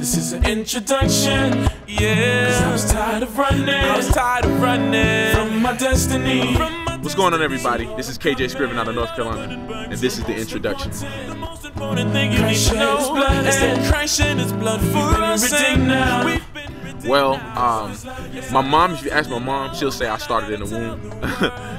This is an introduction, yeah. Cause I was tired of running. I was tired of running from my destiny. From my What's going on, everybody? This is KJ Scriven out of North Carolina, and this is the introduction. The most important thing you need to know is that Christ shed his blood for us and now we've been redeemed. Well, um, my mom, if you ask my mom, she'll say I started in the womb.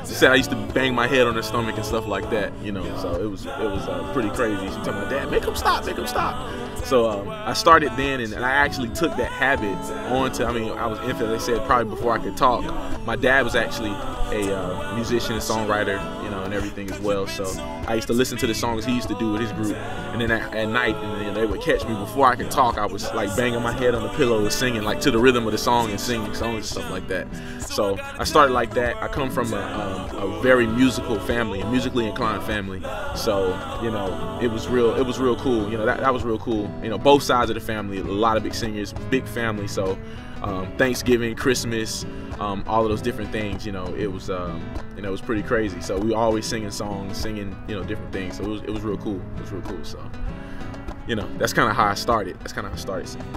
she said I used to bang my head on her stomach and stuff like that, you know. So it was it was uh, pretty crazy. She told my dad, "Make him stop, make him stop." So um, I started then, and, and I actually took that habit onto. I mean, I was infant. They said probably before I could talk. My dad was actually a uh, musician and songwriter, you know, and everything as well. So I used to listen to the songs he used to do with his group, and then at, at night, and then they would catch me before I could talk. I was like banging my head on the pillow and singing like to the rhythm of the song and singing songs and stuff like that. So I started like that. I come from a, um, a very musical family, a musically inclined family. So you know, it was real. It was real cool. You know, that, that was real cool. You know, both sides of the family, a lot of big singers, big family. So um, Thanksgiving, Christmas, um, all of those different things. You know, it was um, you know it was pretty crazy. So we were always singing songs, singing you know different things. So it was it was real cool. It was real cool. So you know that's kind of how I started. That's kind of how I started singing.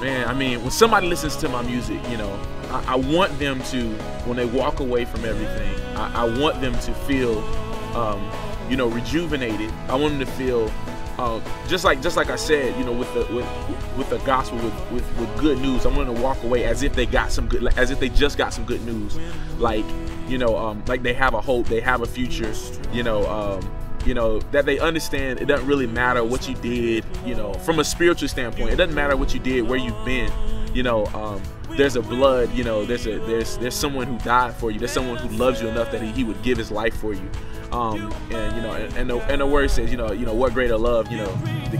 Man, I mean, when somebody listens to my music, you know, I, I want them to, when they walk away from everything, I, I want them to feel, um, you know, rejuvenated. I want them to feel, uh, just like just like I said, you know, with the with with the gospel, with, with with good news. I want them to walk away as if they got some good, as if they just got some good news, like you know, um, like they have a hope, they have a future, you know. Um, you know that they understand it doesn't really matter what you did you know from a spiritual standpoint it doesn't matter what you did where you've been you know um, there's a blood you know there's a there's there's someone who died for you there's someone who loves you enough that he, he would give his life for you um, and you know and, and, the, and the word says you know you know what greater love you know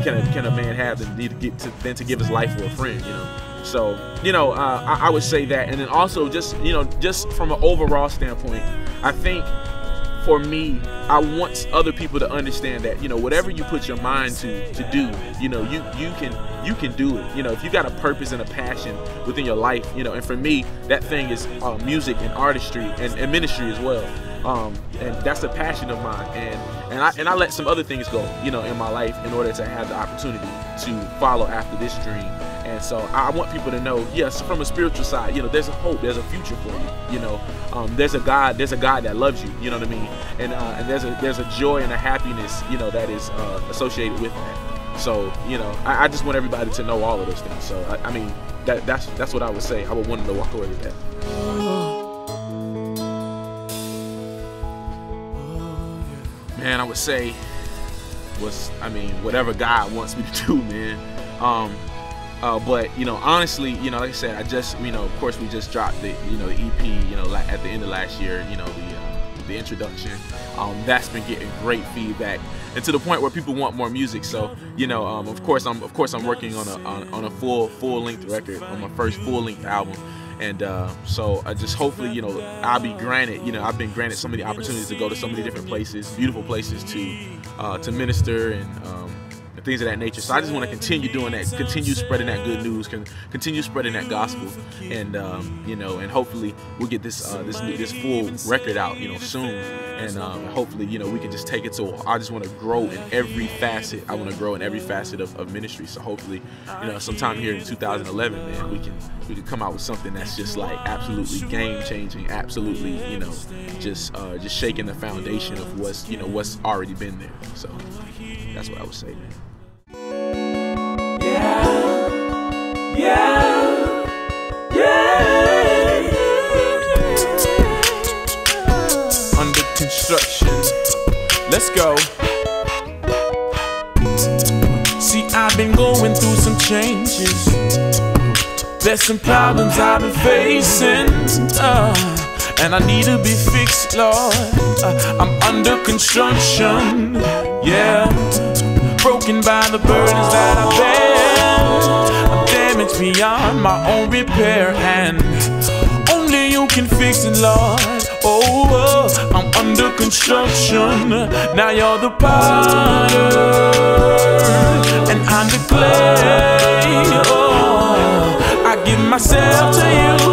can a, can a man have than, to get to, than to give his life for a friend you know so you know uh, I, I would say that and then also just you know just from an overall standpoint i think for me, I want other people to understand that you know whatever you put your mind to to do, you know you you can you can do it. You know if you got a purpose and a passion within your life, you know, and for me that thing is uh, music and artistry and, and ministry as well. Um, and that's a passion of mine, and and I and I let some other things go, you know, in my life in order to have the opportunity to follow after this dream. And so I want people to know, yes, from a spiritual side, you know, there's a hope, there's a future for you. You know, um, there's a God, there's a God that loves you. You know what I mean? And uh, and there's a there's a joy and a happiness, you know, that is uh, associated with that. So you know, I, I, just want everybody to know all of those things. So I, I mean, that that's that's what I would say. I would want them to walk away with that. Man, I would say was I mean whatever God wants me to do, man. Um, uh, but you know, honestly, you know, like I said, I just, you know, of course, we just dropped the, you know, the EP, you know, like at the end of last year, you know, uh, the introduction. Um, that's been getting great feedback, and to the point where people want more music. So, you know, um, of course, I'm of course I'm working on a on, on a full full length record on my first full length album. And uh, so I just hopefully, you know, I'll be granted, you know, I've been granted so many opportunities to go to so many different places, beautiful places to uh, to minister and um, things of that nature. So I just want to continue doing that, continue spreading that good news, continue spreading that gospel, and um, you know, and hopefully we'll get this uh, this this full record out, you know, soon, and um, hopefully you know we can just take it to. I just want to grow in every facet. I want to grow in every facet of, of ministry. So hopefully, you know, sometime here in 2011, man, we can we can come out with something that's just like absolutely game changing, absolutely, you know, just uh, just shaking the foundation of what's you know what's already been there. So that's what I would say, man. Let's go. See, I've been going through some changes. There's some problems I've been facing. Uh, and I need to be fixed, Lord. Uh, I'm under construction. Yeah broken by the burdens that I bear. I'm damaged beyond my own repair, and only you can fix it, Lord. Construction. Now you're the potter, and I'm the clay. Oh, I give myself to you.